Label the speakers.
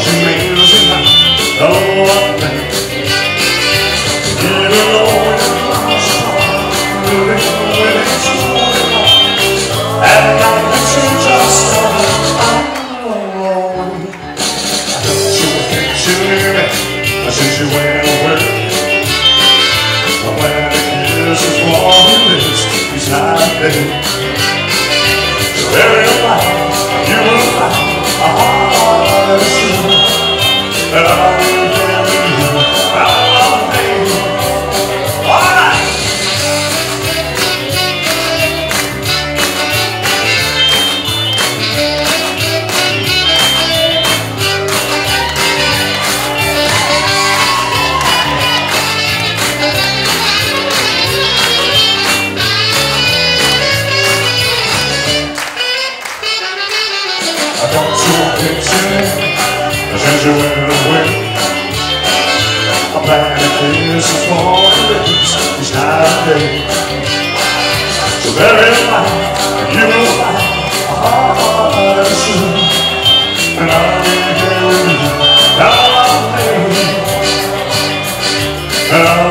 Speaker 1: I though you're lost, when it's. And now that you just alone. Don't you picture me since you went away? When the kiss is warm and lips, he's not there. got two pictures As you in the wind A bag of kisses for the leaves each night and day So there in life, you will find a heart is true And I'll be here with you, now I'm here And I'll